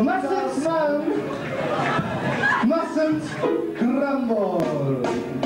Mustn't moan, mustn't grumble.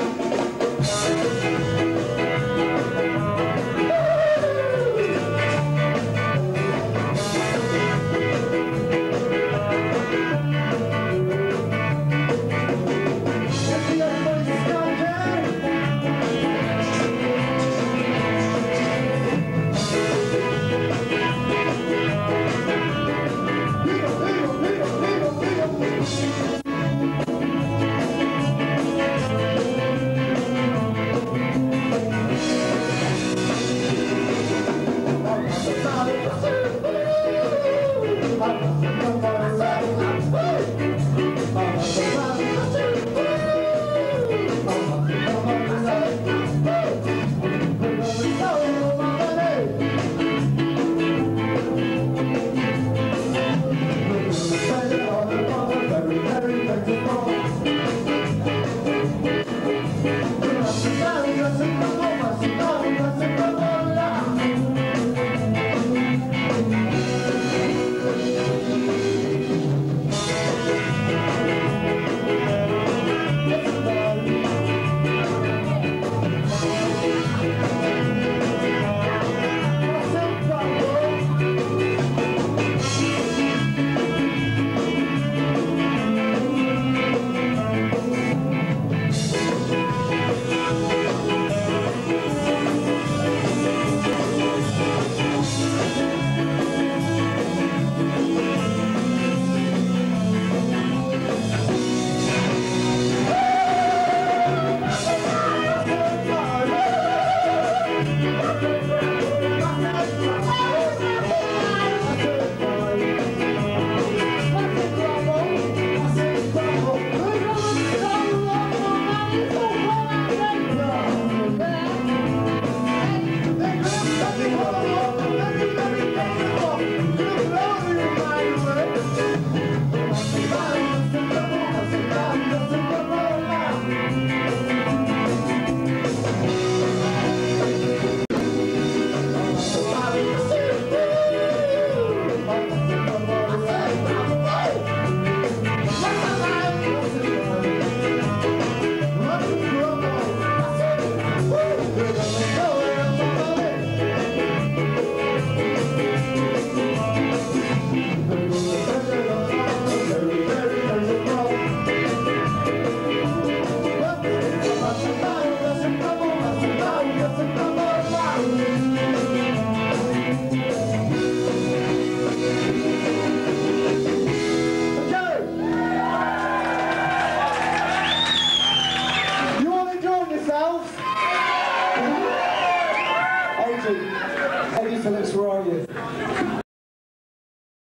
Eddie Phillips, where are you?